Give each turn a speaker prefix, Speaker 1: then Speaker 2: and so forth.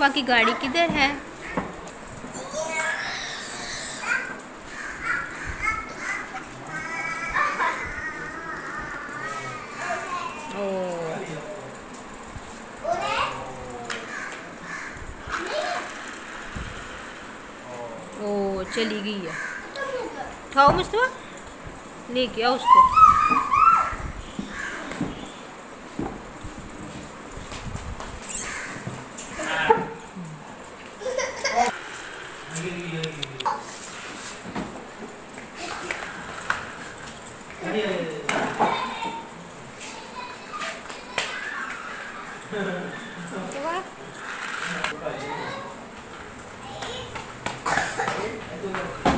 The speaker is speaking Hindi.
Speaker 1: मुस्तफ़ा की गाड़ी किधर है? चली गई है। उठाओ मुस्तफ़ा। लेके आओ उसको। 走吧。哎，对了。